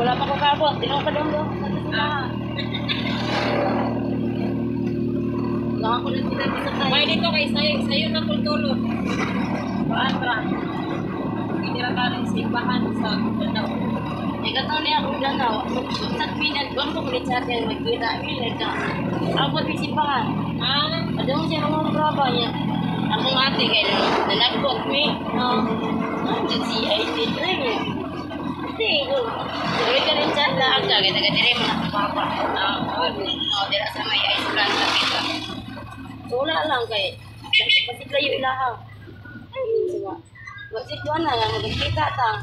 wala pa ko kabot. Tinong ka doon doon. Nakakulit sila sa tayo. May dito kay sayo, sayo na kultulot. Baan ba? Kinira ka rin simbahan sa Danao. Ikataw niya ako Danao. Sa Pinag, doon ko kulit sa atin. Magkita, milag ah, ka. Ako di simbahan. Ah. Ha? Adong siya mga braba niya. Akong ate kayo. Nalagkot, ah. me. No. Ang GCIT. keluarga. Gitu kan jadi apa mau nah, tidak sama ya Islam gitu wala lang kay kasi kayo ilahaw semua Magsituan na lang, kita tang.